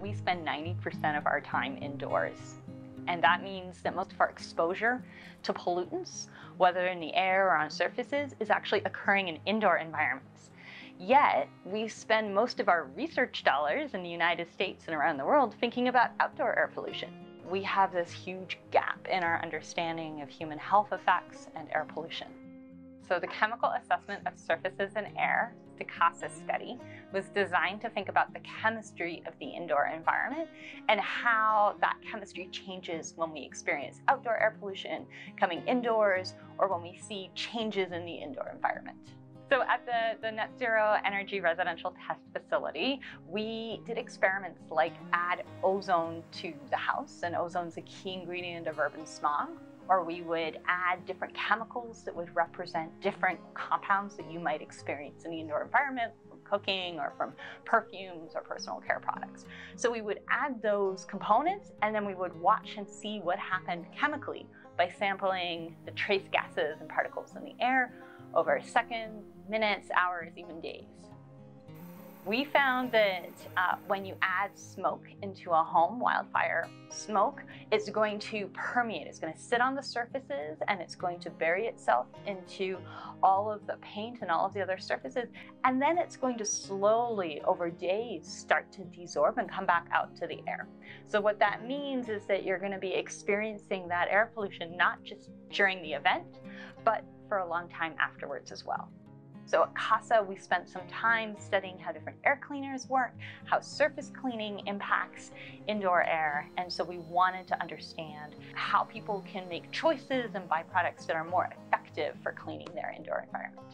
we spend 90% of our time indoors. And that means that most of our exposure to pollutants, whether in the air or on surfaces, is actually occurring in indoor environments. Yet, we spend most of our research dollars in the United States and around the world thinking about outdoor air pollution. We have this huge gap in our understanding of human health effects and air pollution. So the chemical assessment of surfaces and air, the CASA study, was designed to think about the chemistry of the indoor environment and how that chemistry changes when we experience outdoor air pollution coming indoors or when we see changes in the indoor environment. So at the, the Net Zero Energy Residential Test Facility, we did experiments like add ozone to the house, and ozone is a key ingredient of urban smog or we would add different chemicals that would represent different compounds that you might experience in the indoor environment from cooking or from perfumes or personal care products. So we would add those components and then we would watch and see what happened chemically by sampling the trace gases and particles in the air over seconds, minutes, hours, even days. We found that uh, when you add smoke into a home, wildfire smoke, it's going to permeate. It's going to sit on the surfaces and it's going to bury itself into all of the paint and all of the other surfaces. And then it's going to slowly, over days, start to desorb and come back out to the air. So what that means is that you're going to be experiencing that air pollution not just during the event, but for a long time afterwards as well. So at CASA, we spent some time studying how different air cleaners work, how surface cleaning impacts indoor air. And so we wanted to understand how people can make choices and buy products that are more effective for cleaning their indoor environment.